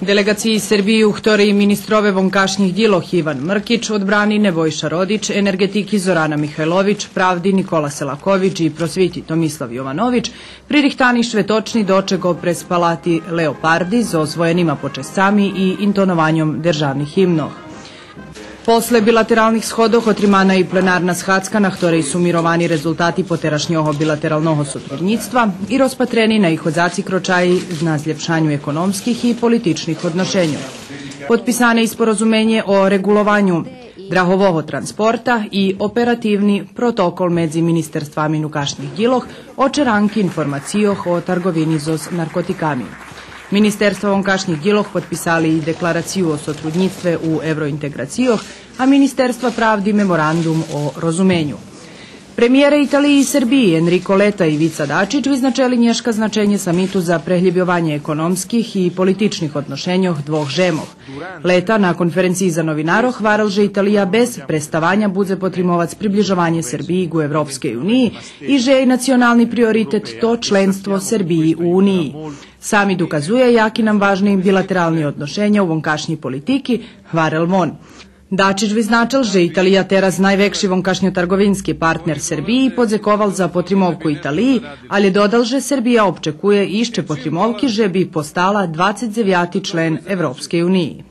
Delegaciji Srbiji uhtori ministrove vonkašnjih diloh Ivan Mrkić, odbrani Nebojša Rodić, energetiki Zorana Mihajlović, pravdi Nikola Selaković i prosviti Tomislav Jovanović, pririhtani švetočni dočego pres palati Leopardi z osvojenima počescami i intonovanjom državnih himnoh. Posle bilateralnih shodov otrimana i plenarna schadzka, na ktorej su mirovani rezultati poterašnjoho bilateralnog sotrudnictva i rozpatreni na ihodzaci kročaji na zljepšanju ekonomskih i političnih odnošenja. Potpisane i o regulovanju drahovoho transporta i operativni protokol medzi ministerstvami nukašnjih diloh o čeranki informacijoh o targovini zos narkotikami. Ministerstvo vonkašnjih diloh potpisali i deklaraciju o sotrudnictve u evrointegracijoh, a Ministerstva pravdi memorandum o rozumenju. Premijere Italiji i Srbiji Enrico Leta i Vica Dačić vyznačeli nješka značenje samitu za prehljebjovanje ekonomskih i političnih odnošenjoh dvoh žemoh. Leta na konferenciji za novinaro hvaral že Italija bez prestavanja budze potrimovac približovanje Srbiji u Evropske uniji i že je nacionalni prioritet to členstvo Srbiji u Uniji. Sami dokazuje jaki nam važni bilateralni odnošenja u vonkašnji politiki, hvarel von. Dačić vyznačal, že Italija teraz najvekši vonkašnjo-targovinski partner Srbiji podzekoval za potrimovku Italiji, ali dodal, že Srbija občekuje išče potrimovki, že bi postala 29. člen Evropske uniji.